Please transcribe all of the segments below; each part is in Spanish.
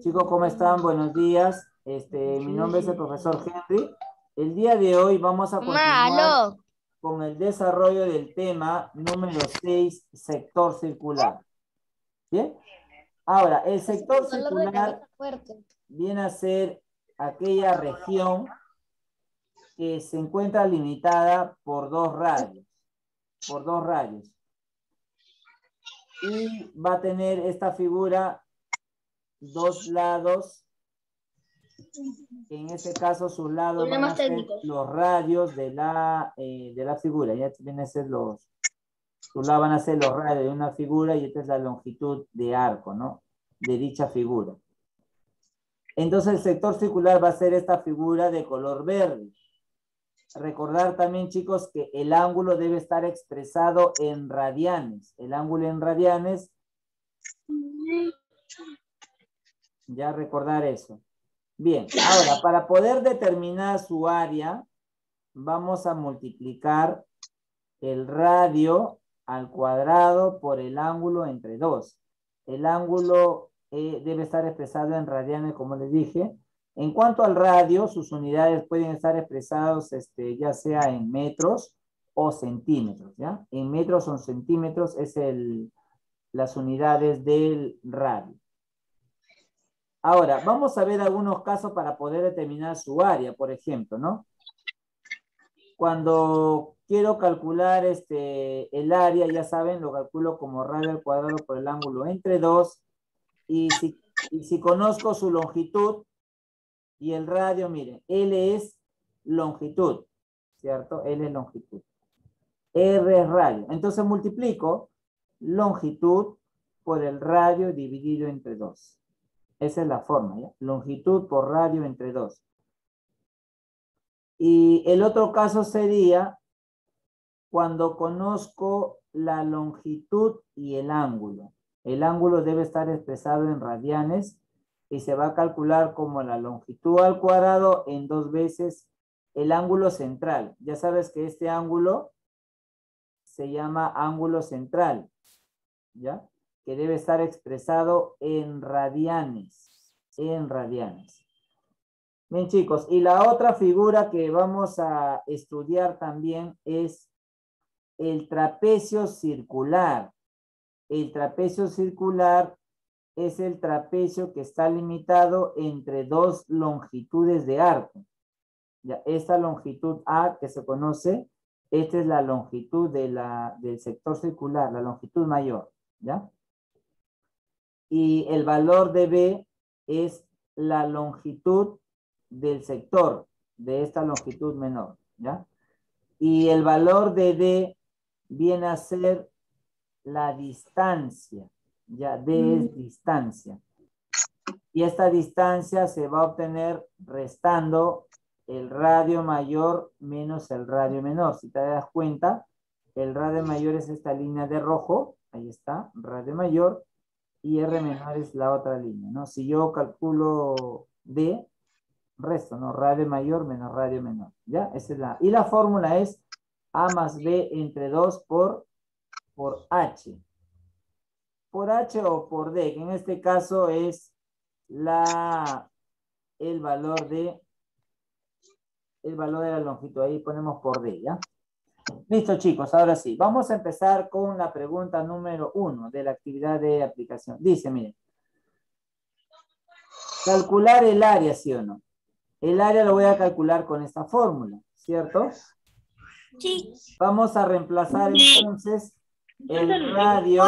Chicos, ¿cómo están? Buenos días. Este, mi nombre es el profesor Henry. El día de hoy vamos a continuar con el desarrollo del tema número 6, sector circular. ¿Bien? Ahora, el sector circular viene a ser aquella región que se encuentra limitada por dos radios, por dos radios. Y va a tener esta figura dos lados, en este caso sus lados van a ser los radios de la, eh, de la figura, ya vienen a ser los, sus lados van a ser los radios de una figura y esta es la longitud de arco, ¿no? De dicha figura. Entonces el sector circular va a ser esta figura de color verde. Recordar también, chicos, que el ángulo debe estar expresado en radianes. El ángulo en radianes ya recordar eso. Bien, ahora para poder determinar su área, vamos a multiplicar el radio al cuadrado por el ángulo entre dos. El ángulo eh, debe estar expresado en radianes, como les dije. En cuanto al radio, sus unidades pueden estar expresados este, ya sea en metros o centímetros, ¿ya? En metros o centímetros es el, las unidades del radio. Ahora, vamos a ver algunos casos para poder determinar su área, por ejemplo, ¿no? Cuando quiero calcular este, el área, ya saben, lo calculo como radio al cuadrado por el ángulo entre 2. Y si, conozco su longitud y el radio, miren, L es longitud, ¿cierto? L es longitud. R es radio. Entonces multiplico longitud por el radio dividido entre 2. Esa es la forma, ¿ya? Longitud por radio entre 2. Y el otro caso sería cuando conozco la longitud y el ángulo. El ángulo debe estar expresado en radianes y se va a calcular como la longitud al cuadrado en dos veces el ángulo central. Ya sabes que este ángulo se llama ángulo central, ¿ya? Que debe estar expresado en radianes, en radianes. Bien chicos, y la otra figura que vamos a estudiar también es el trapecio circular. El trapecio circular es el trapecio que está limitado entre dos longitudes de arco. Ya, esta longitud A que se conoce, esta es la longitud de la, del sector circular, la longitud mayor. ¿ya? Y el valor de B es la longitud del sector de esta longitud menor, ¿ya? Y el valor de D viene a ser la distancia, ¿ya? D es distancia. Y esta distancia se va a obtener restando el radio mayor menos el radio menor. Si te das cuenta, el radio mayor es esta línea de rojo, ahí está, radio mayor, y R menor es la otra línea, ¿no? Si yo calculo D, resto, ¿no? Radio mayor menos radio menor, ¿ya? Esa es la... Y la fórmula es A más B entre 2 por, por H. Por H o por D, que en este caso es la, el valor de, el valor de la longitud. Ahí ponemos por D, ¿ya? Listo, chicos, ahora sí. Vamos a empezar con la pregunta número uno de la actividad de aplicación. Dice, miren. Calcular el área, ¿sí o no? El área lo voy a calcular con esta fórmula, ¿cierto? Sí. Vamos a reemplazar entonces el radio,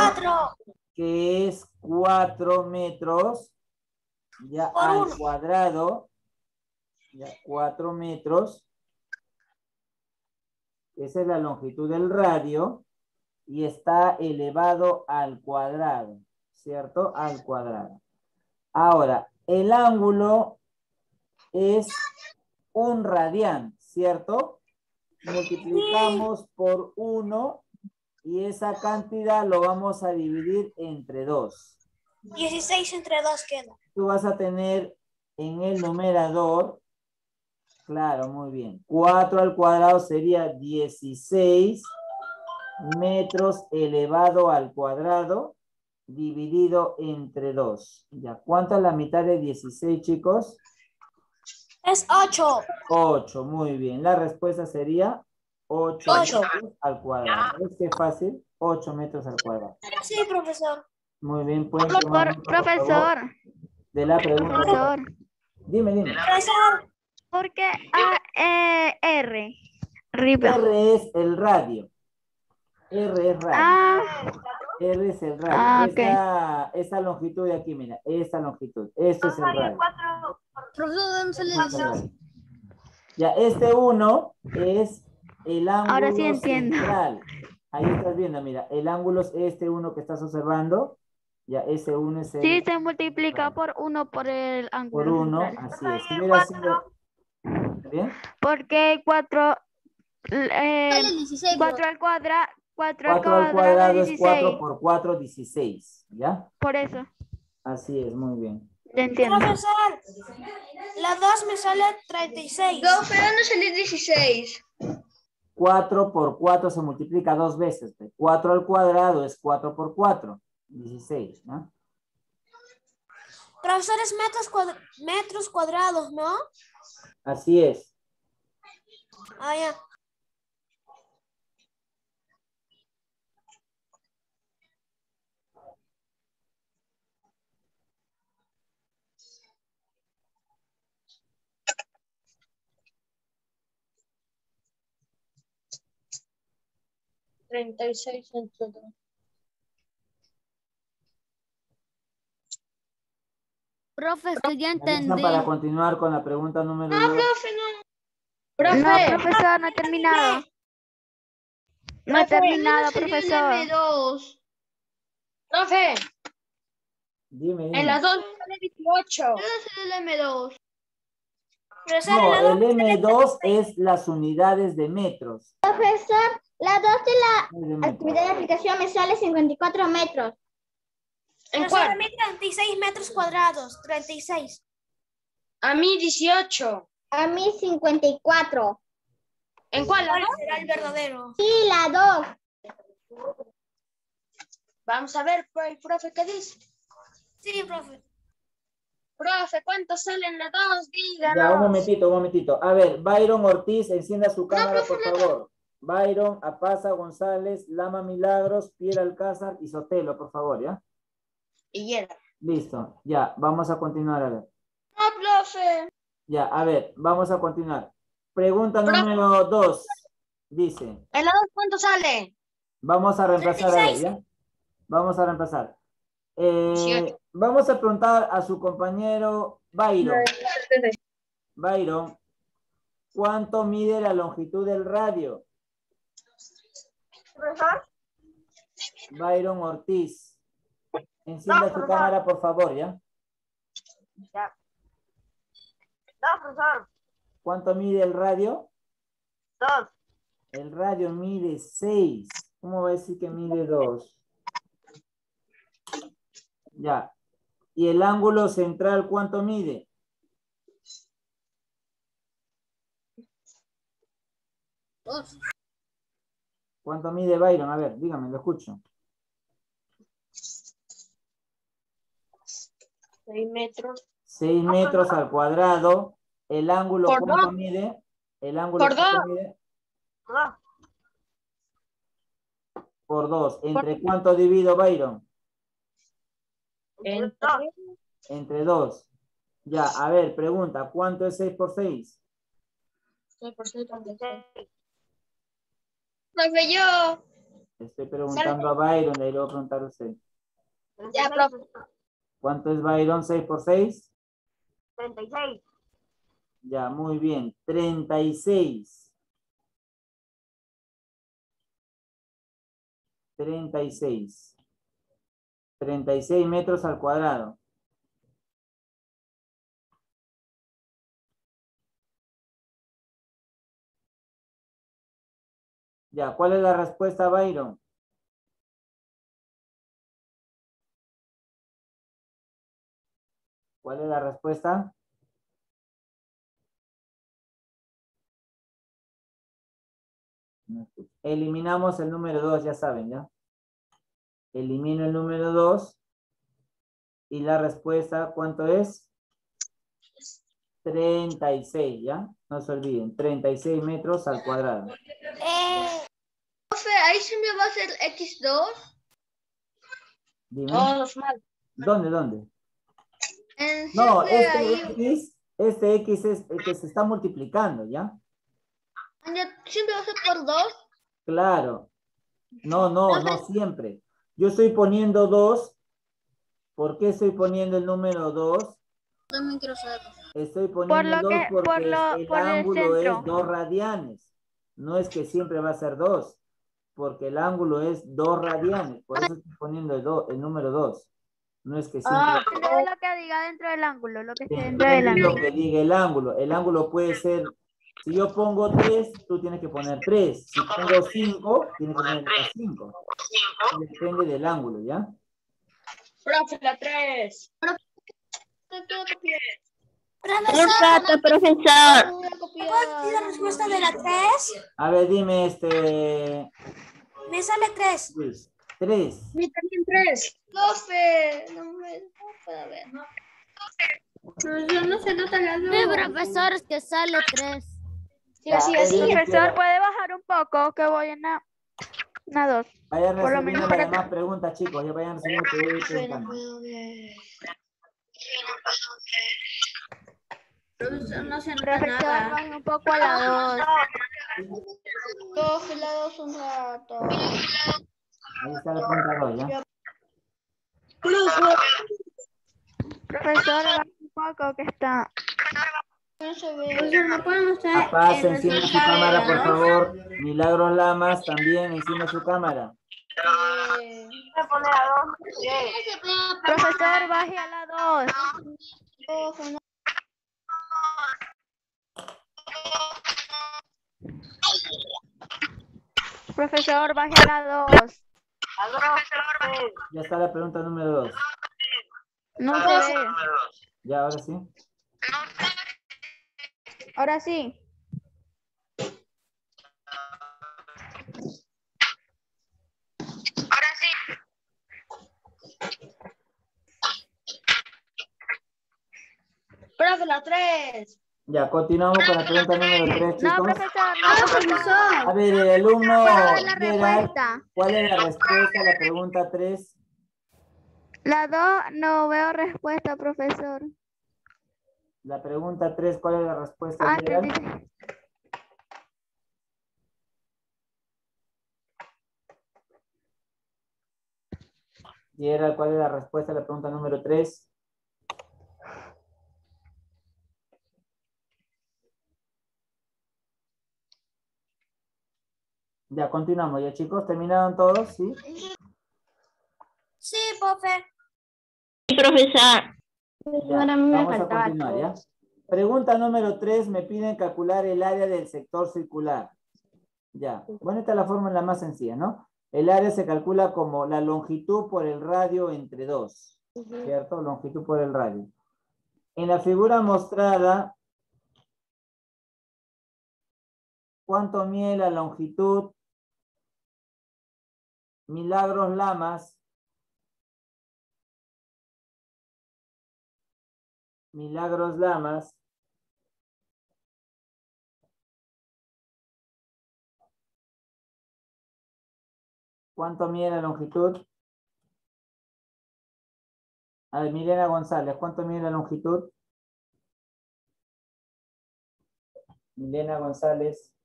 que es 4 metros, ya al cuadrado, ya 4 metros, esa es la longitud del radio y está elevado al cuadrado, ¿cierto? Al cuadrado. Ahora, el ángulo es un radián, ¿cierto? Multiplicamos por 1 y esa cantidad lo vamos a dividir entre 2. 16 entre 2 queda. Tú vas a tener en el numerador Claro, muy bien. 4 al cuadrado sería 16 metros elevado al cuadrado. dividido entre 2. Ya, ¿cuánto es la mitad de 16, chicos? Es 8. 8, muy bien. La respuesta sería 8 Ocho. metros al cuadrado. ¿Es que fácil? 8 metros al cuadrado. Sí, profesor. Muy bien, tomar Por- por favor, profesor, de la pregunta. profesor, Dime, dime. Profesor. ¿Por qué A, E, R? Es el radio. R es radio. Ah, R es el radio. Ah, ok. esta, esta longitud de aquí, mira, esta longitud. Esto es el radio. Profesor, ¿dónde sale Este es el radio. Ya, este 1 es el ángulo Ahora sí entiendo. central. Ahí estás viendo, mira, el ángulo es este 1 que estás observando. Ya, ese 1 es el sí, se multiplica por uno por el por ángulo. 1. central. Así es. Hubiera sido... ¿Está bien? Porque 4, eh, 16. 4 al cuadrado, 4 al 4 al cuadrado cuadrado es 16. 4 por 4, 16. ¿Ya? Por eso, Así es, muy bien. ya entiendo. Profesor, la 2 me sale 36. Profe, ¿dónde salió 16? 4 por 4 se multiplica dos veces. 4 al cuadrado es 4 por 4, 16. ¿no? Profesor, es metros, cuadra- metros cuadrados, ¿no? Así es. Ya. Treinta y seis entre dos. Profe, estoy ya ¿Me avisan para continuar con la pregunta número 2? Profe, no. No, Profe, profesor, no he terminado. No he profe, terminado, ¿dónde salió el profesor. M2? Profe, Dime, dime. en las dos sale 18. ¿Dónde salió el M2? Profesor, No, la 2 el M2 es las unidades de metros. Profesor, la 2 de la actividad de aplicación me sale 54 metros. ¿En a cuál? mí 36 metros cuadrados. 36. A mí 18. A mí 54. ¿En cuál? ¿Cuál será el verdadero? Sí, la 2. Vamos a ver, profe, ¿qué dice? Sí, profe. Profe, ¿cuántos salen las dos? Díganos. Ya, un momentito, un momentito. A ver, Byron Ortiz, encienda su cámara, por favor. Byron, Apaza González, Lama Milagros, Pierre Alcázar y Sotelo, por favor, ¿ya? Y. Listo, ya, vamos a continuar, a ver. No, profe. Ya, a ver, vamos a continuar. Pregunta Profe. número dos. Dice, ¿En las dos cuánto sale? vamos a reemplazar a ver, 36. ¿ya? Vamos a reemplazar. Eh, 18. vamos a preguntar a su compañero Byron. Byron, ¿cuánto mide la longitud del radio? Byron Ortiz. Encienda su cámara, por favor, ¿ya? ¿Cuánto mide el radio? Dos. El radio mide 6. ¿Cómo va a decir que mide 2? Ya. ¿Y el ángulo central cuánto mide? ¿Cuánto mide Byron? A ver, dígame, lo escucho. 6 metros. 6 metros al cuadrado. ¿El ángulo Por cuánto dos. mide? ¿El ángulo Por cuánto dos. mide? Por 2. ¿Entre cuánto divido Byron? Entre Entre 2. Ya, a ver, pregunta, ¿cuánto es 6 por 6? 6 por 6, 36. Profe, yo. Estoy preguntando a Byron, le voy a preguntar a usted. Ya, profe. ¿Cuánto es Byron 6 por 6? 36. Ya, muy bien. 36. 36. 36 metros al cuadrado. Ya, ¿cuál es la respuesta, Byron? ¿Cuál es la respuesta? Eliminamos el número 2, ya saben, ¿ya? Elimino el número 2 Y la respuesta, ¿cuánto es? 36, ¿ya? No se olviden, 36 metros al cuadrado. Eh, Profe, ahí siempre va a ser X2. Dime. Todos mal. ¿Dónde, dónde? No, este X, este X es el que se está multiplicando, ¿ya? siempre va a ser por 2. Claro. No, no, no siempre. Yo estoy poniendo 2. ¿Por qué estoy poniendo el número 2? También quiero saber. Estoy poniendo lo 2 que- porque por lo- el por el ángulo es centro. 2 radianes. No es que siempre va a ser 2, porque el ángulo es 2 radianes. Por eso estoy poniendo el, do- el número 2. No es que. Ah, Depende de lo que diga dentro del ángulo, lo que esté dentro del Depende de lo ángulo. que diga el ángulo. El ángulo puede ser, si yo pongo 3, tú tienes que poner 3. Si pongo 5, tienes que poner 5. Depende del ángulo, ¿ya? Profe, la 3. profesor, profesor. ¿cuál es la respuesta de la 3? A ver, dime, este... Me sale 3. 3. Mi también 3. Profe, no me no puedo ver. Profesor, no se nota la luz. Sí, profesor, es que sale tres. Sí, así, así. Profesor, ¿puede bajar un poco? Que voy en la, una dos. Vayan Por lo menos para- demás preguntas, chicos. Ya vayan resolviendo que yo voy no preguntando. Profesor, no se nota Profesor, nada. un poco a la dos. Profe, la 2 un rato. Ahí está el apuntador, ¿ya? Profesora, un poco que está. No puedo mostrar. Paz, encima su cámara, por favor. Milagros Lamas también encima su cámara. Profesor, baje a la 2. Profesor, baje a la 2. Ya está la pregunta número 2. No ve. Ya, ahora sí. Ahora sí. Profe, la 3. Ya, continuamos con la pregunta número 3, No, chicos. profesor, no, profesor. A ver, el alumno ¿Cuál es la respuesta? ¿cuál es la respuesta a la pregunta 3? La dos, no veo respuesta, profesor. La pregunta 3, ¿cuál es la respuesta, Ah, Gerald? 36. Gerald, ¿cuál es la respuesta a la pregunta número 3? Ya, continuamos. Ya, chicos, ¿terminaron todos? ¿Sí? Sí, profe. Ya, vamos a continuar, ¿ya? Pregunta número 3, me piden calcular el área del sector circular. Ya, bueno, esta es la fórmula más sencilla, ¿no? El área se calcula como la longitud por el radio entre dos, ¿cierto? Longitud por el radio. En la figura mostrada, ¿cuánto mide la longitud? Milagros Lamas. Milagros Lamas. ¿Cuánto mide la longitud? A ver, Milena González, ¿cuánto mide la longitud? Milena González,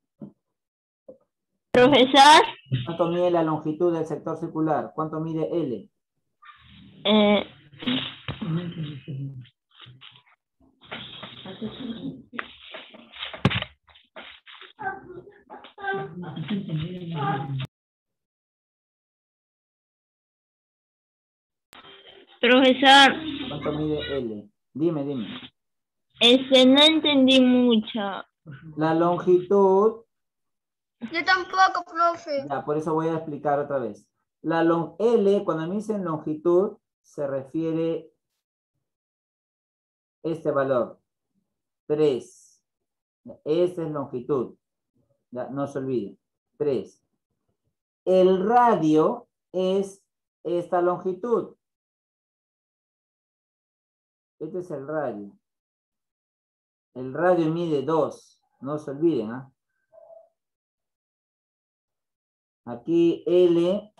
Profesor, ¿cuánto mide la longitud del sector circular? ¿Cuánto mide L? eh, profesor, ¿Cuánto mide L? Dime, dime. este no entendí mucho. La longitud, Yo tampoco, profe. ya, por eso voy a explicar otra vez. La lon- L, cuando me dicen longitud, se refiere este valor, 3. Esta es longitud. Ya, no se olviden, 3. El radio es esta longitud. Este es el radio. El radio mide 2. No se olviden, ¿ah? Aquí L,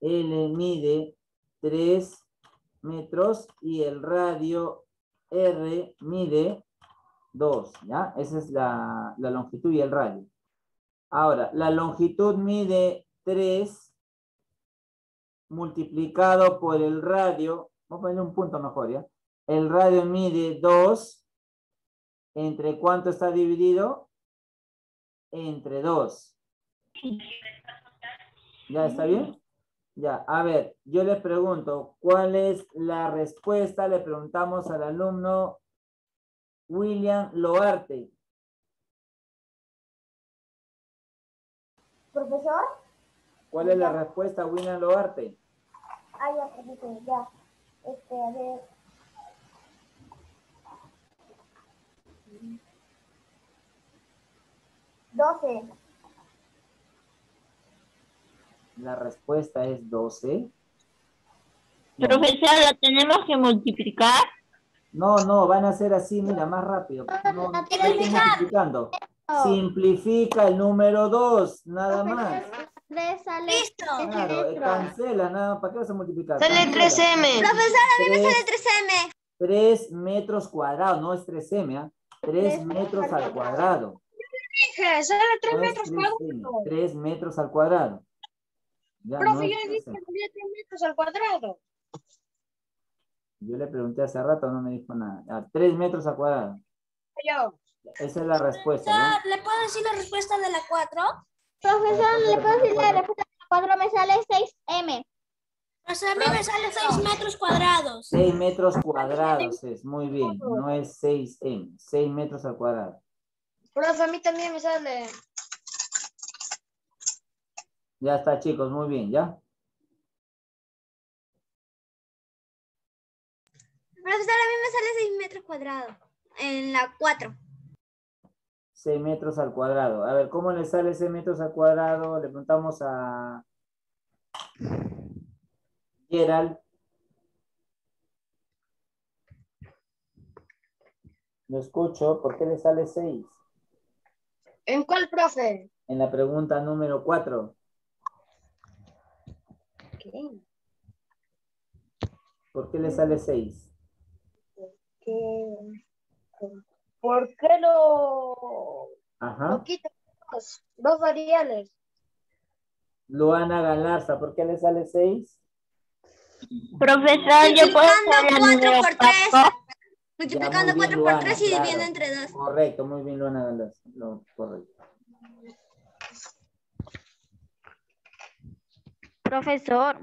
L mide 3 metros y el radio R mide 2, ¿ya? Esa es la, la longitud y el radio. Ahora, la longitud mide 3 multiplicado por el radio, vamos a poner un punto mejor, ¿ya? El radio mide 2, ¿entre cuánto está dividido? Entre 2. ¿Ya está bien? Ya, a ver, yo les pregunto, ¿cuál es la respuesta? Le preguntamos al alumno William Loarte. Profesor, ¿Cuál es la respuesta, William Loarte? ah, ya, profesor, ya. Este, a ver. Doce. La respuesta es 12. No, Profesor, ¿lo tenemos que multiplicar? no, no, van a ser así, mira, más rápido. No, ir multiplicando. Simplifica el número 2, nada más. Listo. Claro, eh, cancela, nada, ¿para qué vas a multiplicar? Sale Cancela. 3M. Profesor, a mí me Tres- sale 3M. 3 metros cuadrados, no es 3M, ¿ah? 3 metros al cuadrado. Dije, sale 3 No es metros 3M, cuadrados. 3 metros al cuadrado. Ya, no Profe, es yo le dije 3M. que salía 3 metros al cuadrado. Yo le pregunté hace rato, no me dijo nada. Ah, 3 metros al cuadrado. Yo. Esa es la respuesta. ¿ya? ¿Le puedo decir la respuesta de la 4? Profesor, ¿le puedo decir la respuesta? Cuatro me sale 6M. Pues a mí me sale 6 metros cuadrados. 6 metros cuadrados es, muy bien. No es 6M, 6 metros al cuadrado. Profe, a mí también me sale. Ya está, chicos, muy bien, ¿ya? Profesor, a mí me sale 6 metros cuadrados. En la 4. 6 metros al cuadrado. A ver, ¿cómo le sale 6 metros al cuadrado? Le preguntamos a Gerald. Lo escucho. ¿Por qué le sale 6? ¿En cuál, profe? En la pregunta número 4. ¿Por qué le sale 6? ¿Qué? ¿Por qué lo, Ajá. lo quitan dos, dos variables? Luana Galarza, ¿por qué le sale 6? Profesor, yo puedo el número por cuatro. muy Multiplicando bien, 4 por Luana, 3 y claro. dividiendo entre 2. Correcto, muy bien, Luana Galarza. Lo, correcto. Profesor.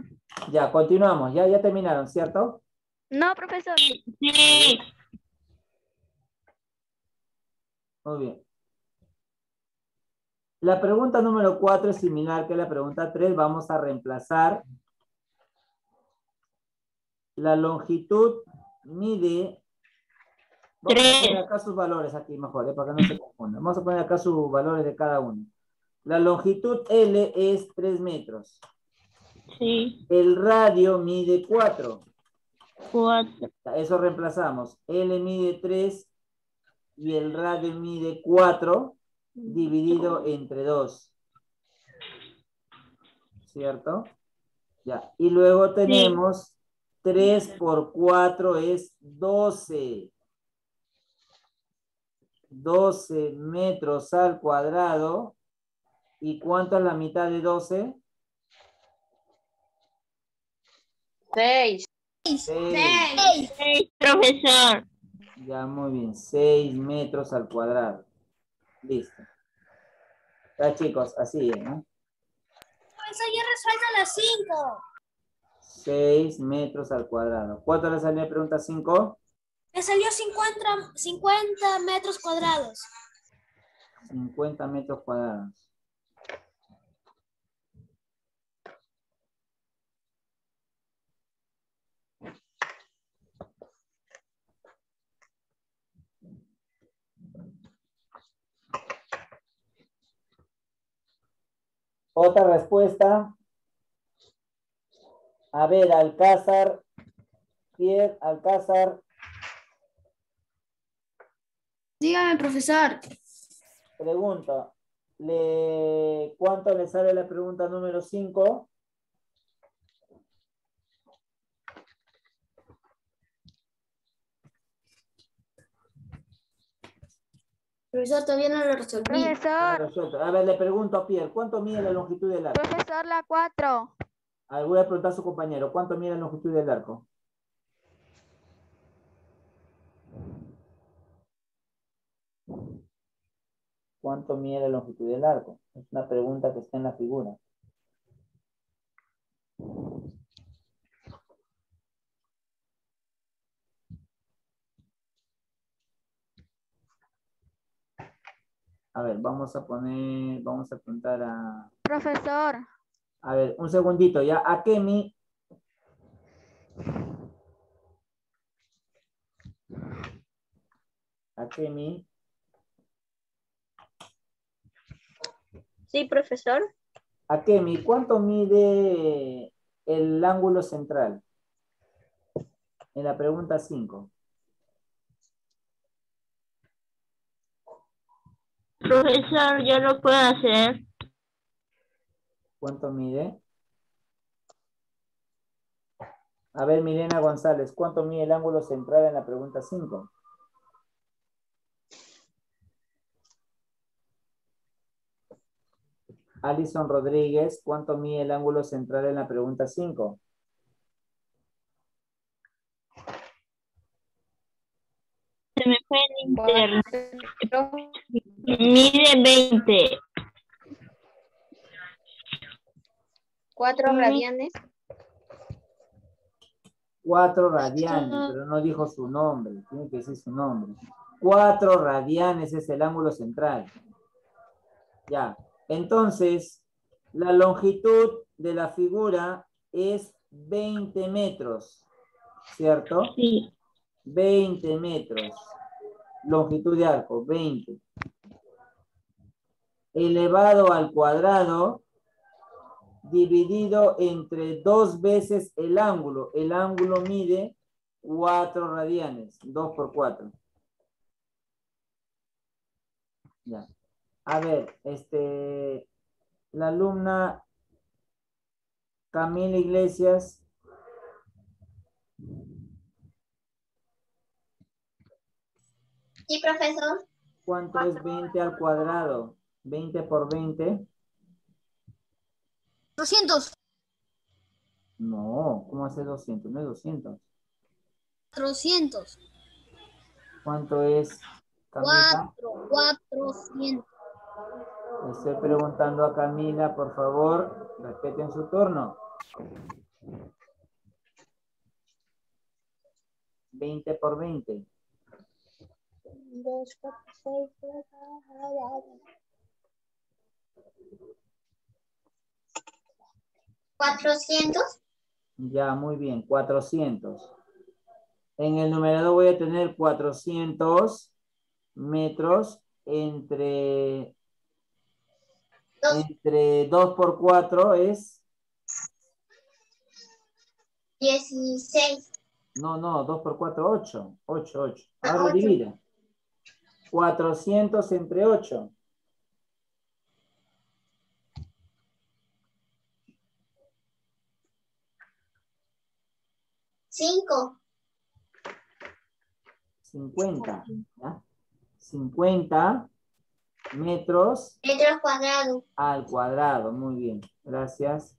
Ya, continuamos. Ya, ya terminaron, ¿cierto? No, profesor. Sí. Muy bien. La pregunta número 4 es similar que la pregunta 3. Vamos a reemplazar. La longitud mide... Vamos a Tres. poner acá sus valores aquí mejor, ¿eh? para que no se confundan. Vamos a poner acá sus valores de cada uno. La longitud L es 3 metros. Sí. El radio mide 4. Cuatro. Eso reemplazamos. L mide 3 y el radio mide 4 dividido entre 2. ¿Cierto? Ya. Y luego tenemos 3 por 4 es 12. 12 metros al cuadrado. ¿Y cuánto es la mitad de 12? Seis. 6. Seis, profesor. Ya, muy bien. 6 metros al cuadrado. Listo. Ya, chicos, así es, ¿no? Eso ya resuelta las 5. 6 metros al cuadrado. ¿Cuánto le salió la pregunta 5? Me salió 50, 50 metros cuadrados. 50 metros cuadrados. Otra respuesta. A ver, Alcázar. Pierre, Alcázar. Dígame, profesor. Pregunta. ¿Cuánto le sale la pregunta número 5? Profesor, todavía no lo resolví. Profesor, A ver, le pregunto a Pierre, ¿cuánto mide la longitud del arco? profesor, la 4. A ver, voy a preguntar a su compañero, ¿cuánto mide la longitud del arco? ¿Cuánto mide la longitud del arco? Es una pregunta que está en la figura. A ver, vamos a poner, vamos a preguntar a... Profesor, A ver, un segundito, ya. A Kemi. A Kemi. Sí, profesor. A Kemi, ¿cuánto mide el ángulo central? En la pregunta 5. Profesor, yo lo puedo hacer. ¿Cuánto mide? A ver, Milena González, ¿cuánto mide el ángulo central en la pregunta 5? Alison Rodríguez, ¿cuánto mide el ángulo central en la pregunta 5? Se me fue el internet. Mide 20. Cuatro Mm. radianes. 4 radianes, pero no dijo su nombre, tiene que decir su nombre. 4 radianes es el ángulo central. Ya, entonces, la longitud de la figura es 20 metros, ¿cierto? Sí. 20 metros. Longitud de arco, 20. Elevado al cuadrado, dividido entre dos veces el ángulo. El ángulo mide 4 radianes, 2 por 4. Ya. A ver, este, la alumna Camila Iglesias. Sí, profesor. ¿Cuánto es 20 al cuadrado? 20 por 20. 200. No, ¿cómo hace 200? No es 200. 400. ¿Cuánto es, Camila? 400. Estoy preguntando a Camila, por favor, respeten su turno. 20 por 20. Cuatrocientos. Ya, muy bien, 400. En el numerador voy a tener 400 metros entre, Dos. entre 2 por 4 es, Dieciséis. no, no, 2 por 4, 8, 8, 8. Ah, Ahora ocho. divida. 400 entre 8. Cinco. 50. ¿ya? 50 metros Metros cuadrados. al cuadrado. Muy bien, gracias.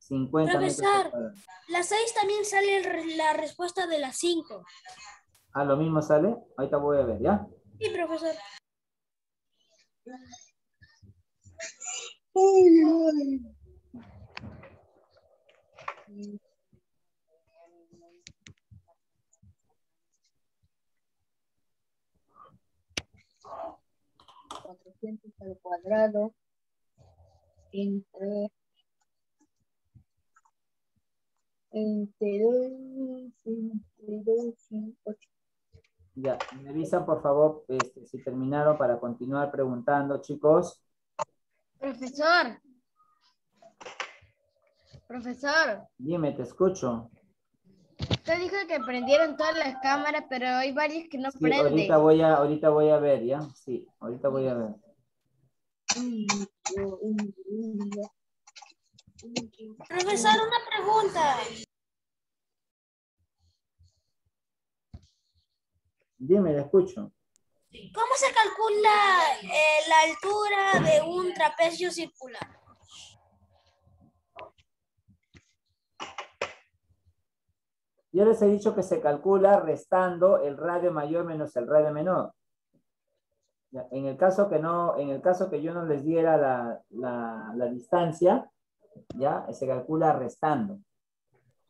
50 metros al Profesor. La 6 también sale re- la respuesta de la 5. Ah, lo mismo sale. Ahorita voy a ver, ¿ya? Sí, profesor. Cuatrocientos al cuadrado. Entre. Entre dos. Entre dos y ocho. Ya, me avisan por favor este, si terminaron para continuar preguntando, chicos. Profesor. Profesor. Dime, te escucho. Usted dijo que prendieron todas las cámaras, pero hay varias que no Sí, prenden. ahorita voy a, ahorita voy a ver, ¿ya? Sí, ahorita voy a ver. Profesor, una pregunta. Dime, le escucho. ¿Cómo se calcula eh, la altura de un trapecio circular? Yo les he dicho que se calcula restando el radio mayor menos el radio menor. En el caso que no, en el caso que yo no les diera la, la- la distancia, ya se calcula restando.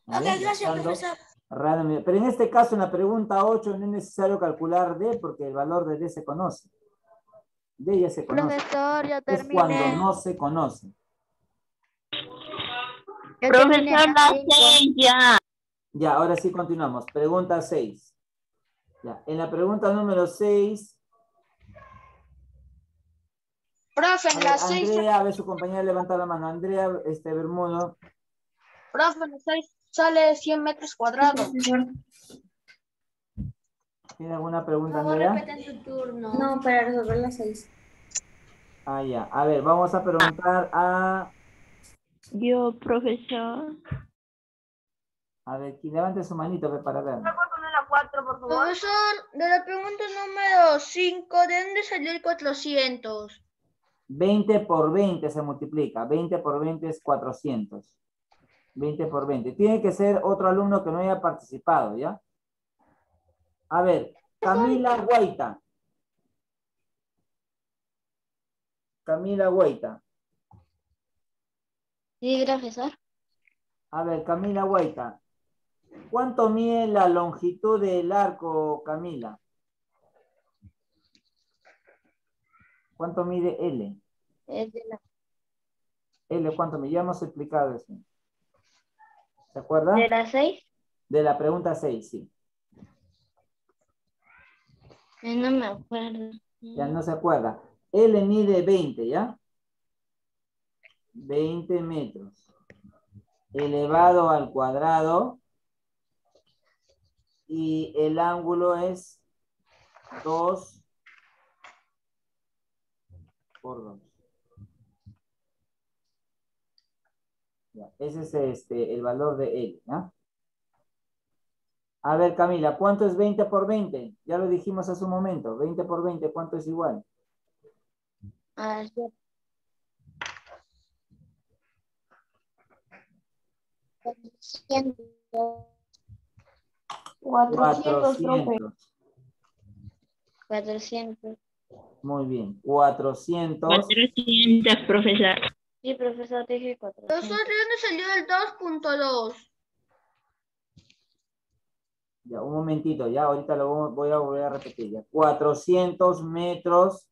Ok, gracias, Restando profesor. radio. Pero en este caso, en la pregunta 8, no es necesario calcular D porque el valor de D se conoce. D ya se conoce. Profesor, ya Es cuando no se conoce. Profesor, ya. Ya, ahora sí continuamos. Pregunta 6. Ya, en la pregunta número 6, Profe, en las seis, Andrea, a ver, su compañera levanta la mano. Andrea, este Bermudo. profe, en las seis sale 100 metros cuadrados. ¿Tiene alguna pregunta, Andrea? tu turno. No, para resolver las seis. Ah, ya. A ver, vamos a preguntar a... Yo, profesor. A ver, que levante su manito para ver. Profesor, de la pregunta número 5, ¿de dónde salió el 400? 20 por 20 se multiplica. 20 por 20 es 400. 20 por 20. Tiene que ser otro alumno que no haya participado, ¿ya? A ver, Camila Guaita. Camila Guaita. Sí, profesor. A ver, Camila Guaita. ¿Cuánto mide la longitud del arco, Camila? ¿Cuánto mide L? La, L, ¿cuánto mide? Ya hemos explicado eso. ¿Se acuerda? de las seis. De la pregunta 6, sí. No me acuerdo. Ya no se acuerda. L mide 20, ¿ya? 20 metros. Elevado al cuadrado. Y el ángulo es 2 por 2. Ya, ese es este, el valor de L, ¿ya? A ver, Camila, ¿cuánto es 20 por 20? Ya lo dijimos hace un momento. 20 por 20, ¿cuánto es igual? Ah, sí. Cuatrocientos. 400. Cuatrocientos. Muy bien. 400. 400, profesor. Sí, profesor, dije Profesor, cuatrocientos. ¿de dónde salió el 2.2? Ya, un momentito, ya. Ahorita lo voy- voy a volver a repetir. Ya. 400 metros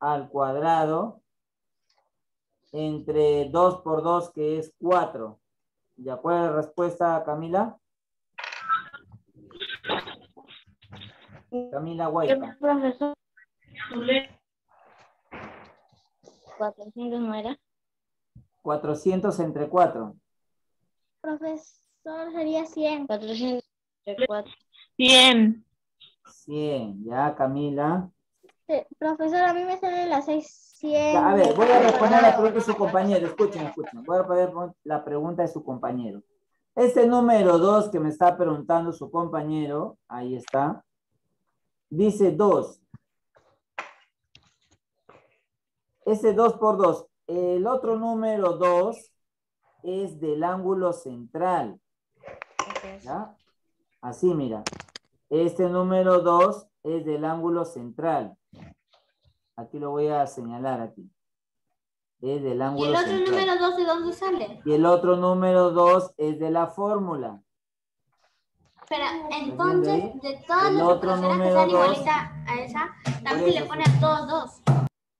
al cuadrado entre 2 por 2, que es 4. ¿Ya cuál es la respuesta, Camila? Camila ¿Qué, Guaita. profesor? Cuatrocientos no era. 400 entre 4. Profesor, sería cien. Cuatrocientos entre cuatro. 100. 100. Ya, Camila. profesor, a mí me sale cien. Ya, a ver, voy a responder la pregunta de su compañero. Escuchen, escuchen. Voy a responder la pregunta de su compañero. Este número 2 que me está preguntando su compañero, ahí está, dice 2. Ese 2 por 2. El otro número 2 es del ángulo central. ¿Ya? Así, mira. Este número 2 es del ángulo central. Aquí lo voy a señalar aquí. Es del ángulo central. 2 de dónde sale? Y el otro número 2 es de la fórmula. Pero entonces, entonces, de todas El las otro operaciones que sean dos. igualitas a esa, también le ponen todos dos.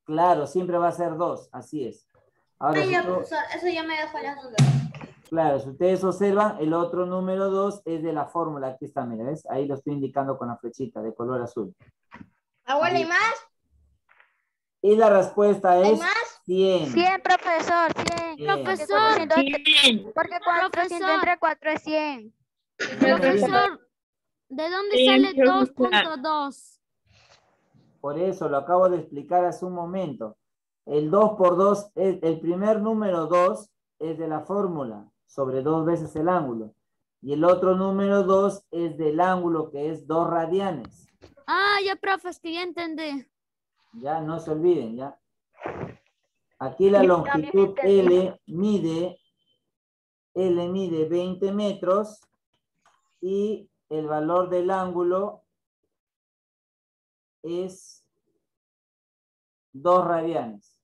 Claro, siempre va a ser 2, así es. Ahora, si tú- eso ya me dejó las dudas. claro, si ustedes observan, el otro número 2 es de la fórmula. Aquí está, mira, ¿ves? Ahí lo estoy indicando con la flechita de color azul. Abuela, ¿y más? Y la respuesta ¿Hay es más? 100. 100, profesor, 100. Bien. Profesor. 100. Porque 400 entre 4 es 100. Profesor, ¿de dónde Sí, sale profesor. 2.2? Por eso lo acabo de explicar hace un momento. El 2 por 2, es, el primer número 2 es de la fórmula, sobre dos veces el ángulo. Y el otro número 2 es del ángulo, que es 2 radianes. Ah, ya, profe, es que ya entendí. Ya, no se olviden, ya. Aquí la longitud. L mide, L mide 20 metros y el valor del ángulo es 2 radianes.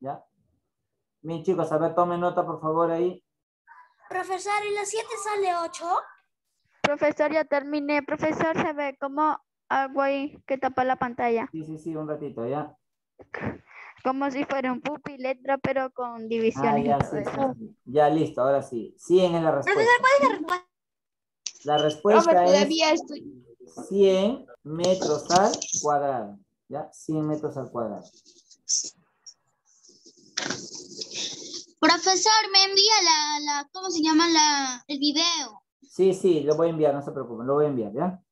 ¿Ya? Bien, chicos, a ver, tomen nota, por favor, ahí. Profesor, ¿y la 7 sale 8? Profesor, ya terminé. Profesor, se ve como algo ahí que tapa la pantalla. Sí, sí, sí, un ratito, ¿ya? Como si fuera un pupiletra, pero con Ah, divisiones. y ya, sí, sí. Ya, listo, ahora sí. 100 es la respuesta. Profesor, ¿cuál es la respuesta? La respuesta es... todavía estoy. 100 metros al cuadrado. ¿Ya? 100 metros al cuadrado. Profesor, me envía la, la, ¿cómo se llama la, el video? Sí, sí, lo voy a enviar, no se preocupen, lo voy a enviar, ¿ya?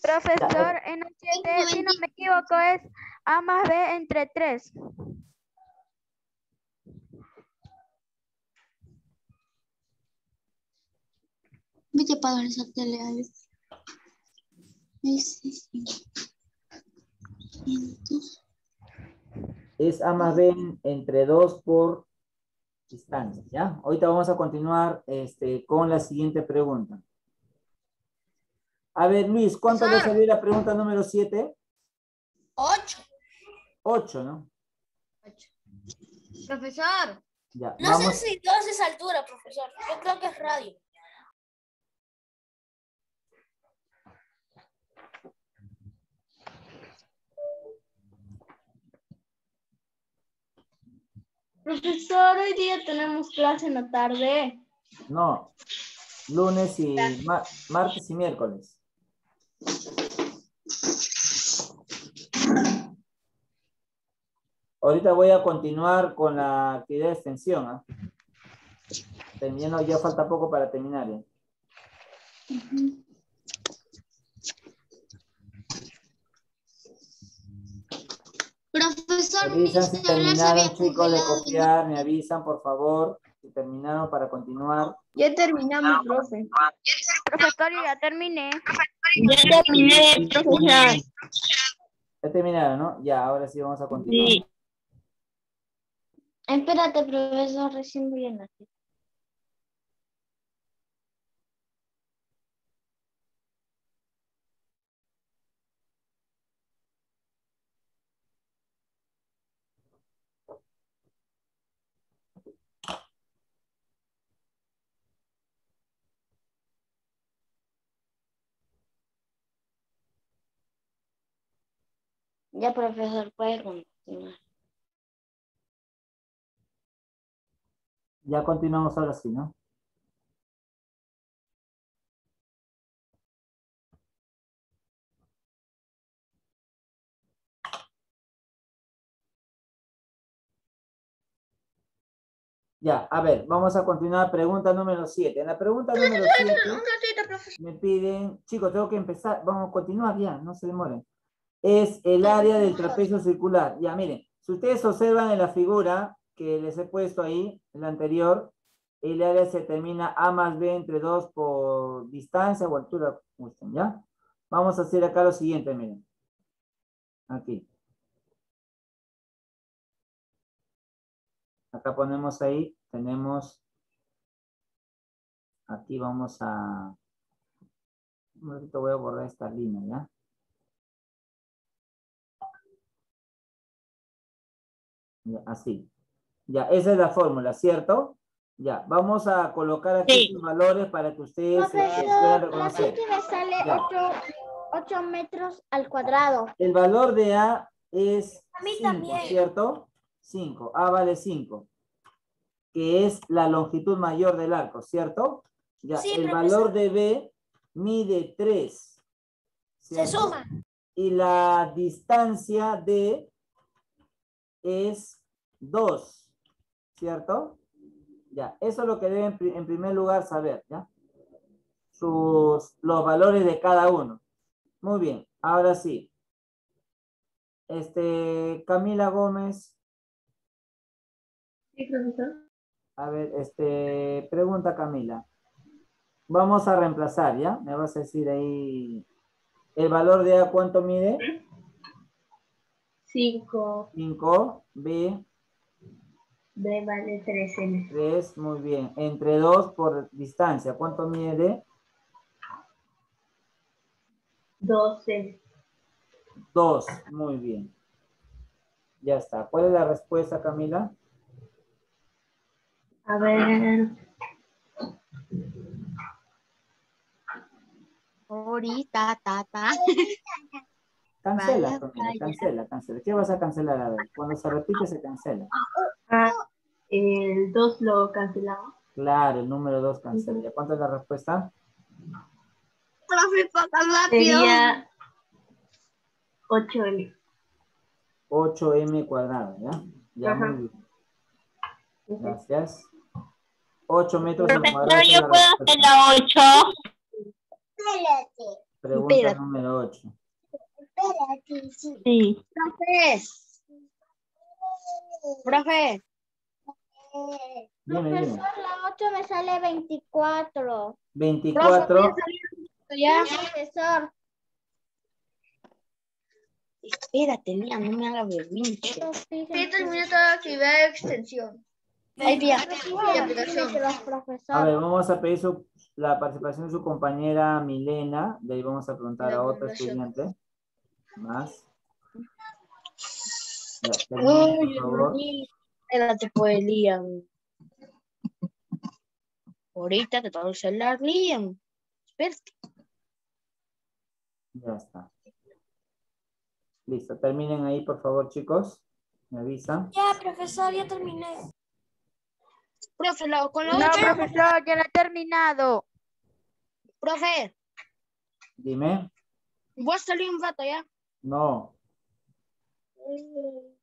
Profesor, en el 7, si no me equivoco, es A más B entre 3. Vete a apagar esa tele, Alex. Es- es- A más B en- entre 2 por distancia, ¿ya? Ahorita vamos a continuar este, con la siguiente pregunta. A ver, Luis, ¿cuánto le Profesor. salió la pregunta número 7? 8. 8, ¿no? Profesor, Ya, No vamos. sé si 2 es altura, profesor. Yo creo que es radio. Profesor, hoy día tenemos clase en la tarde. No, lunes y ma- martes y miércoles. Ahorita voy a continuar con la actividad de extensión. ¿ah? Terminando, ya falta poco para terminar. ¿eh? Profesor, Me avisan si terminaron, chicos, de copiar. Me avisan, por favor, si terminaron para continuar. Ya terminamos, profe. Profesor, ya terminé. Ya terminé, profesor. Ya terminaron, ¿no? Ya, ahora sí vamos a continuar. Sí. Espérate, profesor, recién voy a nacer. Ya, profesor, puede continuar. Ya continuamos ahora sí, ¿no? Ya, a ver, vamos a continuar. Pregunta número 7. En la pregunta número 7 Un ratito, profesor. me piden, chicos, tengo que empezar, vamos a continuar ya, no se demoren. Es el área del trapecio circular. Ya, miren, si ustedes observan en la figura que les he puesto ahí, la anterior, el área se termina A más B entre 2 por distancia o altura, ¿ya? Vamos a hacer acá lo siguiente, miren. Aquí. Acá ponemos ahí, tenemos, aquí vamos a, un ratito voy a borrar esta línea, ¿ya? Ya, así. Ya, esa es la fórmula, ¿cierto? Ya, vamos a colocar aquí Sí. sus valores para que ustedes eh, puedan Profesor, la reconocer. me sale Ya. 8, metros al cuadrado. El valor de A es A mí 5, también. ¿cierto? 5. A vale 5. Que es la longitud mayor del arco, ¿cierto? Ya, Sí, el profesor. valor de B mide 3. Se suma. Y la distancia D es 2, ¿cierto? Ya, eso es lo que deben en primer lugar saber, ¿ya? Sus, los valores de cada uno. Muy bien, ahora sí. Este, Camila Gómez, Sí, profesor. a ver, este, pregunta Camila. Vamos a reemplazar, ¿ya? Me vas a decir ahí, ¿el valor de A cuánto mide? 5. 5, B, B vale 3M. 3, muy bien. Entre 2 por distancia, ¿cuánto mide D? 12. 2, muy bien. Ya está. ¿Cuál es la respuesta, Camila? A ver. Ahorita, tata. Cancela, Vaya, vaya. cancela, cancela. ¿Qué vas a cancelar? A ver, cuando se repite se cancela. Ah, el 2 lo cancelamos. Claro, el número 2 cancela. ¿Ya cuánto es la respuesta? Profe, poca rápido. Sería 8M. 8m cuadrado, ¿ya? Ya, Ajá. muy bien. Gracias. 8 metros al cuadrado. Yo la puedo hacer la 8. Pregunta número 8. Sí. Profe. Profe. Dime. Profesor, la 8 me sale 24. 24. Ya. Profesor, Espérate, Lía, no me haga berrinche. sí, Sí, termina toda la actividad de extensión. Aplicación. profesor. A ver, vamos a pedir su- la participación de su compañera Milena. De ahí vamos a preguntar La a otra evaluación. estudiante. Más. Favor. Espérate, pues, Liam. Ahorita te tengo el celular, Liam. Espérate. Ya está. Listo, terminen ahí, por favor, chicos. Me avisan. Ya, profesor, ya terminé. Profe, la- con la No, profesor, ya lo he terminado. Profe, Dime. voy a salir un rato ya. No.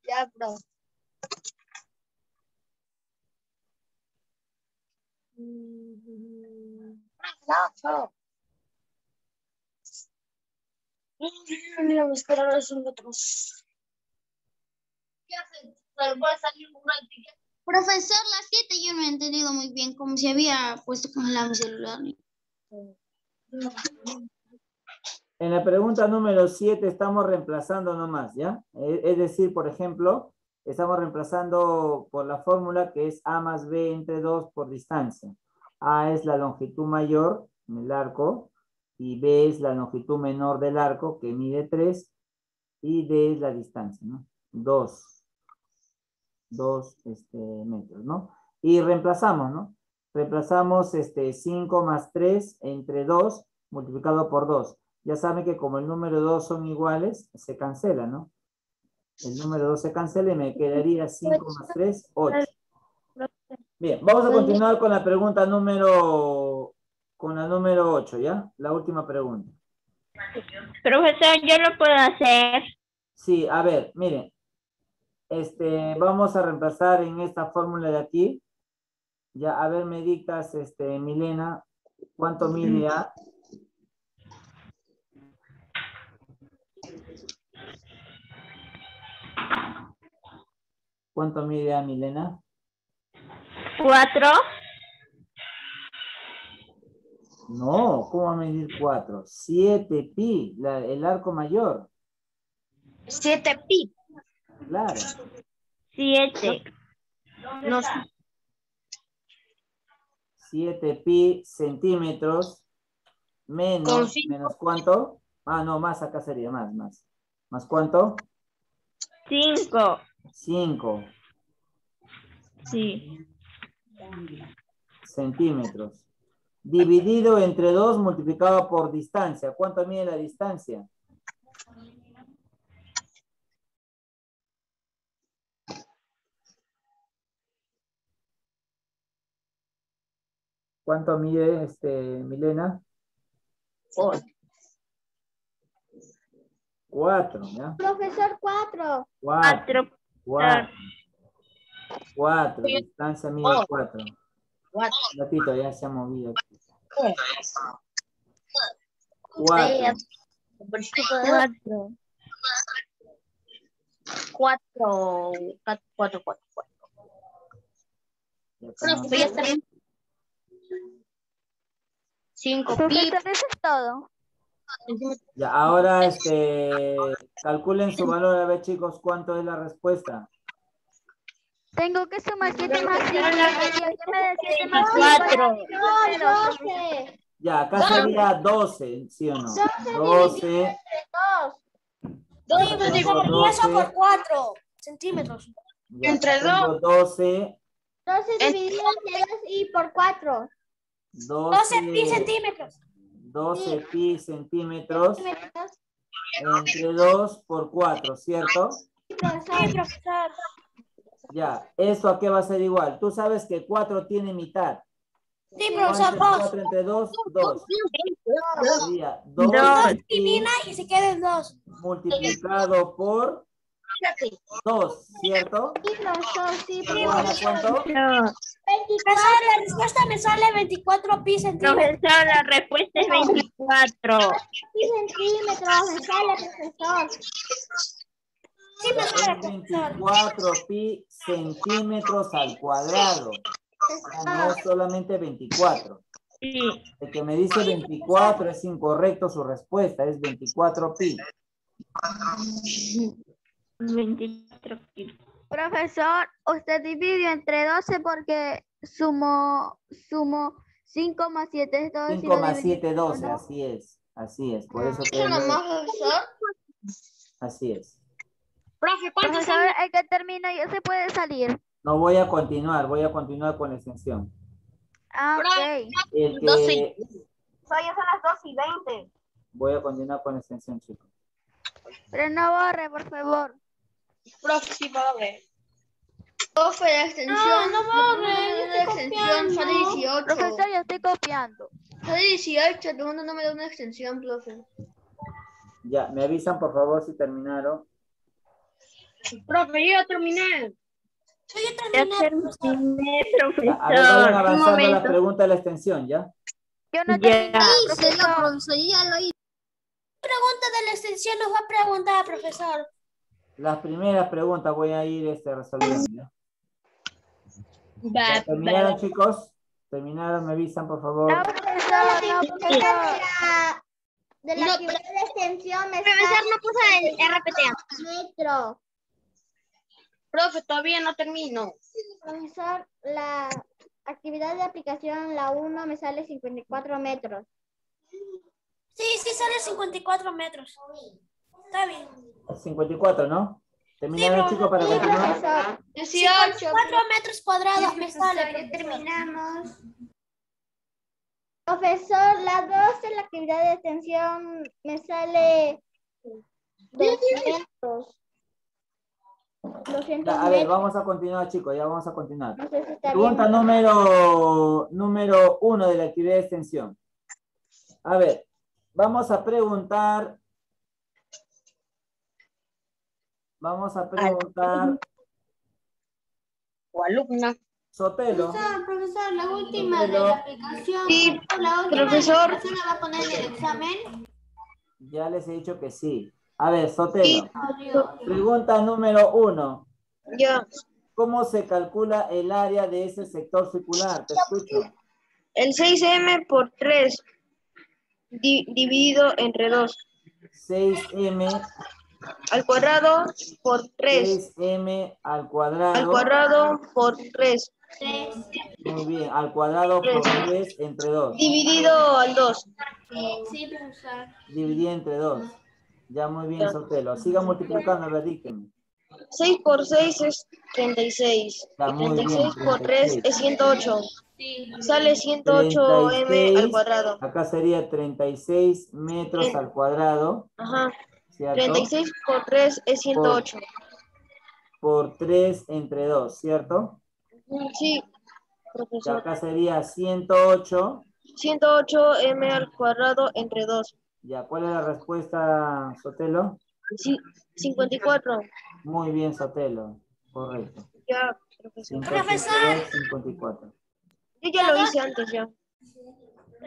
Ya, profe. No, Mira, me esperan los otros. ¿Qué salir. Profesor, las 7 yo no he entendido muy bien, como si había puesto congelado mi celular. En la pregunta número 7 estamos reemplazando nomás, ¿ya? Es decir, por ejemplo, estamos reemplazando por la fórmula que es A más B entre 2 por distancia. A es la longitud mayor en el arco y B es la longitud menor del arco que mide 3 y D es la distancia, ¿no? 2. 2 este, metros, ¿no? Y reemplazamos, ¿no? Reemplazamos este 5 más 3 entre 2 multiplicado por 2. Ya saben que como el número 2 son iguales, se cancela, ¿no? El número 2 se cancela y me quedaría 5 más 3, 8. Bien, vamos a continuar con la pregunta número, con la número 8, ¿ya? La última pregunta. Profesor, yo lo puedo hacer. Sí, a ver, miren. Este, vamos a reemplazar en esta fórmula de aquí. Ya, a ver, me dictas, este, Milena, ¿cuánto mide A? ¿Cuánto mide A, Milena? 4. No, ¿cómo va a medir 4? 7 pi, la- el arco mayor. 7 pi. Claro. 7. No, 7 pi centímetros menos, cinco. menos cuánto? Ah, no, más acá sería más, más. ¿Más cuánto? 5. 5 Sí. centímetros. Dividido entre 2 multiplicado por distancia. ¿Cuánto mide la distancia? ¿Cuánto mide este Milena? 4, ¿ya? Profesor 4. 4. 4. 4. 4. Distancia mide Oh. 4. Cuatro. Ratito, ya se ha movido. Cuatro. Cuatro. Cuatro. Cuatro. Cuatro, cuatro, cuatro. Ya Profe, ya está. Cinco pi. Eso es todo. Ya, ahora este, calculen su valor, a ver chicos, ¿cuánto es la respuesta? Tengo que sumar 7 más 5. de 7 más 5. Cuatro. No, 12. Ya, acá sería 12, ¿sí o no? 12. Dos. Acá tengo 12, 4 centímetros. ya, Entre acá tengo 12, 12 dividido entre 2 y por 4. 12, centímetros. 12 pi centímetros Centímetros. entre 2 por 4, ¿cierto? Sí, profesor. profesor. Ya, ¿eso a qué va a ser igual? Tú sabes que 4 tiene mitad. Sí, ¿Cuánto es 4 entre 2? 2. Sería 2 pi y se quedan dos. multiplicado por 2, ¿cierto? Sí, profesor. Sí, ¿Igual a profesor. cuánto? 24 la respuesta me sale 24 pi centímetros. Profesor, la respuesta es 24. centímetros. Me sale, profesor. Sí, me sale, profesor. 24 pi centímetros al cuadrado. Sea, No es solamente 24. Sí. El que me dice 24 es incorrecto su respuesta, es 24 pi. 24 pi. Profesor, usted dividió entre 12 porque sumo, sumo 5 más 7 es 12. 5 más 7, 12, así es. Así es, por eso que... profesor? Así es. Profe, ¿cuántos Profesor, el que termina ya se puede salir. No voy a continuar, voy a continuar con la extensión. Ah, ok. El que... 12. Soy son las 2 y 20. Voy a continuar con la extensión, chicos. Pero no borre, por favor. Profe, sí, va a ver. Profe, la extensión. No, no borre, yo de estoy extensión copiando. 18. Profesor, ya estoy copiando. Sale 18, el segundo número de una extensión, profe. Ya, me avisan por favor si terminaron. Profe, yo ya terminé. Ya terminé, Ya, a ver, vayan profesor. Un avanzando la momento. pregunta de la extensión, ¿ya? Yo no terminé, la profesor. profesor, ya lo hice. Pregunta de la extensión nos va a preguntar, profesor. Las primeras preguntas voy a ir este, resolviendo. ¿ya? ¿Ya Va, ¿Terminaron, chicos? ¿Terminaron? Me avisan, por favor. No, profesor, no, profesor. La- De la No, actividad de extensión me Profesor, sale no puso el RPT. metro. Profe, todavía no termino. Profesor, la actividad de aplicación, la 1, me sale 54 metros. Sí, sí, sale 54 metros. Está bien. 54, ¿no? ¿Terminaron, Sí, chicos, para continuar? profesor. 18. 4 metros cuadrados me sale. terminamos. Profesor, la 2 de la actividad de extensión me sale 200. 200 Ya, a ver, vamos a continuar, chicos, ya vamos a continuar. No sé si está Pregunta bien. número, número uno de la actividad de extensión. A ver, vamos a preguntar. Vamos a preguntar. O alumna. Sotelo. profesor, la última de la aplicación. Sí, la profesor. la va a poner en el examen. Ya les he dicho que sí. A ver, Sotelo. Pregunta número uno. Ya. ¿Cómo se calcula el área de ese sector circular? Te escucho. El 6M por 3 dividido entre 2 6m, al cuadrado por 3 6m al cuadrado. al cuadrado por 3 Muy bien, al cuadrado por 3 entre 2. dividido al 2. Sí, profesor. Dividí entre 2. Ya muy bien, Sotelo. Siga multiplicando, a ver, dígame. 6 por 6 es 36. Está Y muy bien, 36 por 3 es 108. Sí. Sale 108M 36. al cuadrado. Acá sería 36 metros al cuadrado, Ajá. ¿Cierto? 36 por 3 es 108. Por 3 entre 2, ¿cierto? Sí, Y profesor. acá sería 108. 108M al cuadrado entre 2. Ya, ¿cuál es la respuesta, Sotelo? Sí, 54. Muy bien, Sotelo. Correcto. Ya, profesor. 182, 54. Yo ya lo hice antes ya.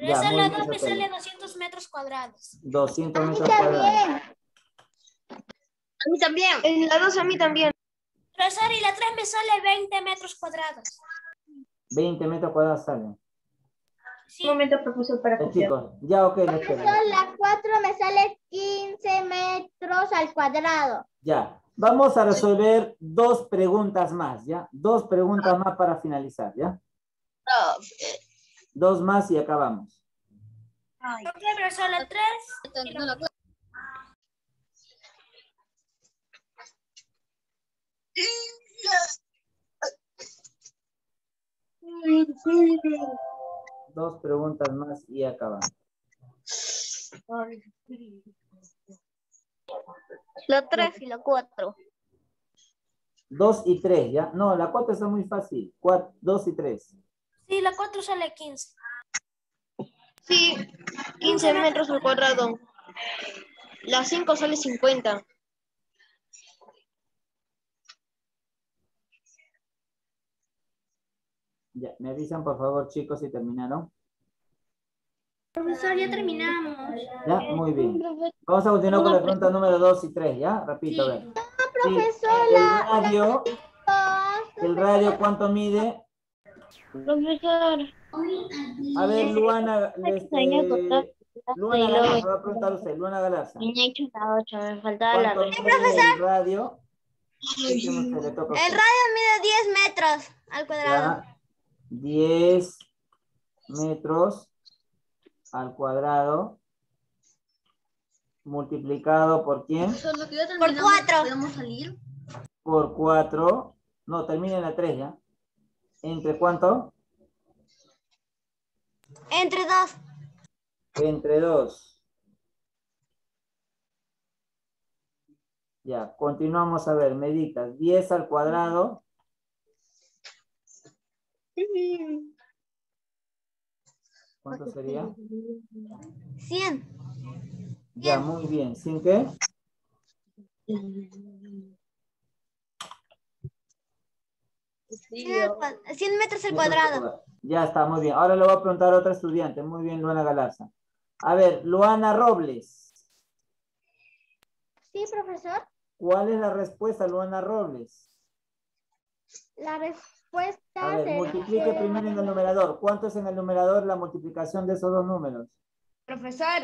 Ya, muy bien, me Sotelo. sale 200 metros cuadrados. 200 A mí metros cuadrados. A mí también. En la 2 a mí también. Profesor, y la 3 me sale 20 metros cuadrados. 20 metros cuadrados salen. Sí. momento, profesor, para Eh, chicos, ya ok, Profesor, espero. la 4 me sale 15 metros al cuadrado. Ya. Vamos a resolver dos preguntas más, ¿ya? Dos preguntas más para finalizar, ¿ya? Dos más y acabamos. Ok, profesor, la 3. Dos preguntas más y acabamos. La 3 y la 4. Dos y tres, ¿ya? No, la cuatro está muy fácil. Cuatro, dos y tres. Sí, la 4 sale 15. Sí, 15 metros al cuadrado. La 5 sale 50. Ya, me avisan por favor, chicos, si terminaron. Profesor, ya terminamos. Ya, muy bien. Vamos a continuar con la pregunta número dos y tres, ¿ya? Repito, a ver. Sí, Profesor, el la radio, el radio, ¿cuánto mide? Profesor. A ver, Luana, este, Luana Galarza, va a preguntar usted, Luana Galarza. he hecho la 8, me faltaba la ¿Cuánto mide el radio? El radio mide 10 metros al cuadrado. Ya, 10 metros al cuadrado multiplicado por quién? Por 4. Por 4. No, termina en la 3 ya. ¿Entre cuánto? Entre 2. Entre 2. Ya, continuamos a ver, meditas. 10 al cuadrado. ¿Cuánto sería? 100. Ya, muy bien. ¿Sin qué? 100 metros al cuadrado. Ya está, muy bien. Ahora le voy a preguntar a otra estudiante. Muy bien, Luana Galarza. A ver, Luana Robles. Sí, profesor. ¿Cuál es la respuesta, Luana Robles? La respuesta A ver, sería- multiplique primero en el numerador. ¿Cuánto es en el numerador la multiplicación de esos dos números? Profesor,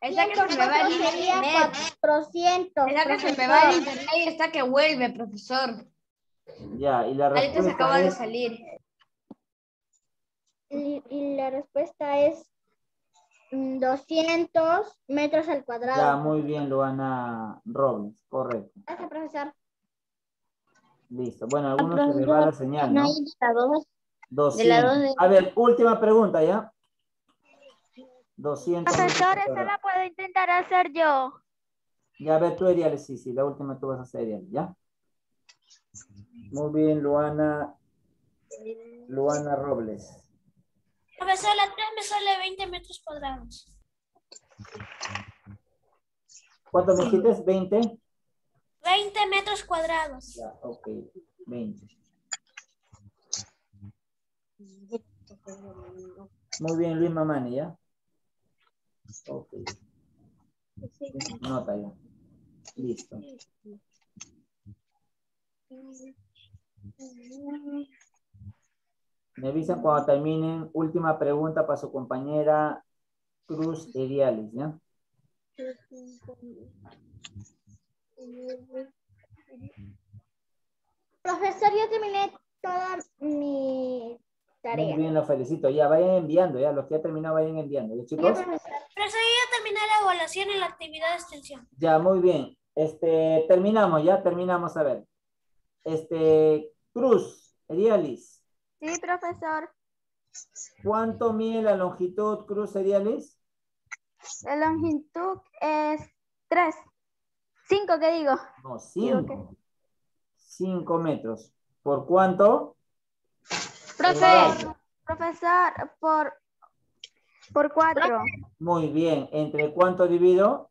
100 esa que se me va el 4 sería internet. 400. Esa que se me va el internet y está que vuelve, profesor. Ya, y la Ahorita se acaba respuesta de es... salir. Y, y la respuesta es mm, 200 metros al Ya, cuadrado. muy bien, Luana Robles. Correcto. Gracias, profesor. Listo. Bueno, a algunos se les va la señal, ¿no? la 2. 200. de la dos de- A ver, última pregunta, ¿ya? 200. Profesor, cuadrados. la puedo intentar hacer yo. Ya, a ver, tú, Erial, sí, sí, la última tú vas a hacer, Erial, ¿ya? Muy bien, Luana. Luana Robles. Profesor, la 3 me sale 20 metros cuadrados. ¿Cuánto me dijiste? ¿20? 20 metros cuadrados. Ya, ok, 20. Muy bien, Luis Mamani, ¿ya? Ok. Nota ya. Listo. Me avisan cuando terminen. Última pregunta para su compañera Cruz Ediales, ¿ya? Profesor, yo terminé toda mi Muy tarea. bien, los felicito. Ya vayan enviando, ya. Los que ya terminado vayan enviando, ¿ya, Sí, chicos? profesor. Profesor, ya terminé la evaluación en la actividad de extensión. Ya, muy bien. Este, terminamos, ya terminamos. A ver. Este, Cruz, Edialis. Sí, profesor. ¿Cuánto mide la longitud, Cruz Edialis? La longitud es 3. 5, ¿qué digo? No, Digo 5. 5 metros. ¿Por cuánto? Profe, profesor, por, por 4. Muy bien. ¿Entre cuánto divido?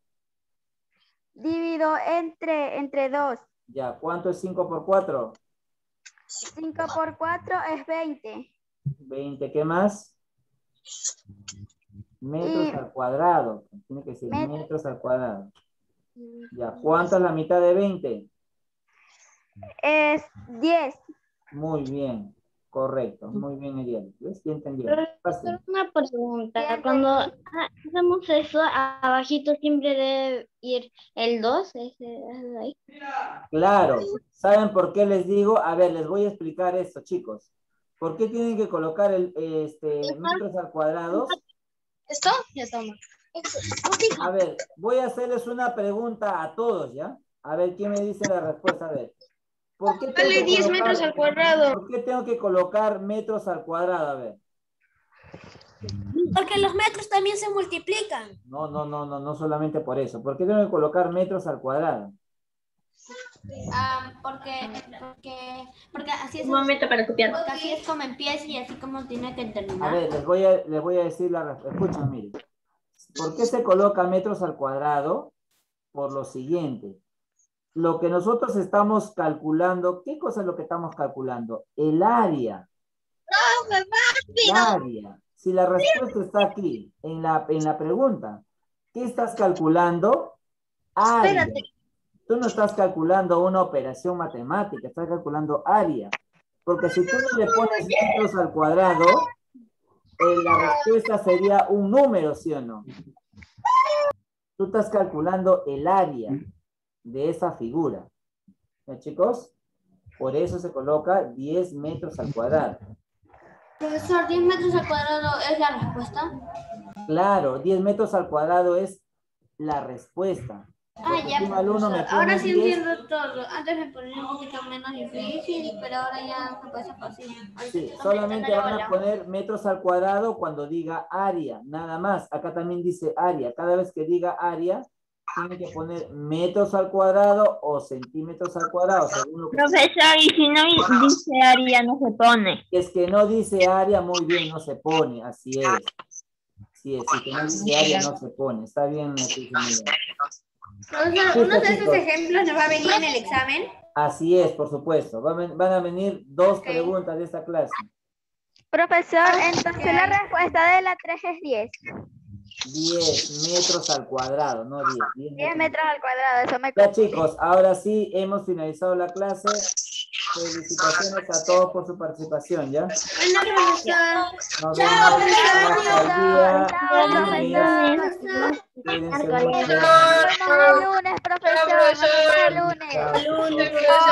Divido entre, entre 2. Ya, ¿cuánto es 5 por 4? 5 por 4 es 20. 20, ¿qué más? Metros Y- al cuadrado. Tiene que ser Met- metros al cuadrado. Ya, ¿cuánto es la mitad de 20? Es 10. Muy bien, correcto. Muy bien, Eliel. ¿Ves? Ya. Fácil. Una pregunta. Cuando ah, hacemos eso, abajito siempre debe ir el 2. Ese, ese de ahí. Claro. ¿Saben por qué les digo? A ver, les voy a explicar esto, chicos. ¿Por qué tienen que colocar el este, metros al cuadrado? ¿Esto? Ya toma. A ver, voy a hacerles una pregunta a todos, ¿ya? A ver, ¿quién me dice la respuesta? A ver. ¿Por qué tengo Dale que 10 colocar- metros al cuadrado. ¿Por qué tengo que colocar metros al cuadrado? A ver. Porque los metros también se multiplican. No, no, no, no, no solamente por eso. ¿Por qué tengo que colocar metros al cuadrado? Ah, porque, porque, porque así es, Un momento para copiar. porque así es como empieza y así como tiene que A terminar. ver, les voy a, les voy a decir la respuesta. Escuchen, miren. ¿Por qué se coloca metros al cuadrado? Por lo siguiente. Lo que nosotros estamos calculando, ¿qué cosa es lo que estamos calculando? El área. El área. Si la respuesta está aquí, en la, en la pregunta, ¿qué estás calculando? Área. Tú no estás calculando una operación matemática, estás calculando área. Porque si tú no le pones metros al cuadrado, la respuesta sería un número, ¿sí o no? Tú estás calculando el área de esa figura. ¿Ya, chicos? Por eso se coloca 10 metros al cuadrado. Profesor, 10 metros al cuadrado es la respuesta. Claro, 10 metros al cuadrado es la respuesta. Ah, ya. Ahora sí 10, entiendo todo. Antes me ponía un poquito menos difícil, pero ahora ya me parece fácil. Sí, solamente van a poner metros al cuadrado cuando diga área, nada más. Acá también dice área. Cada vez que diga área, tienen que poner metros al cuadrado o centímetros al cuadrado, según lo que... Profesor, y si no dice área, no se pone. Es que no dice área, muy bien, no se pone, así es. Así es, si que no dice área, no se pone. Está bien, Mauricio, uno de esos ejemplos nos va a venir en el examen. Así es, por supuesto. Van a venir dos preguntas de esta clase. Profesor, entonces la respuesta de la 3 es 10. 10 metros al cuadrado, no 10. 10 10 metros. metros al cuadrado, eso me Ya chicos, ahora sí hemos finalizado la clase. Felicitaciones a todos por su participación, ¿ya? Nos vemos hasta el día lunes. lunes, lunes. Profesor.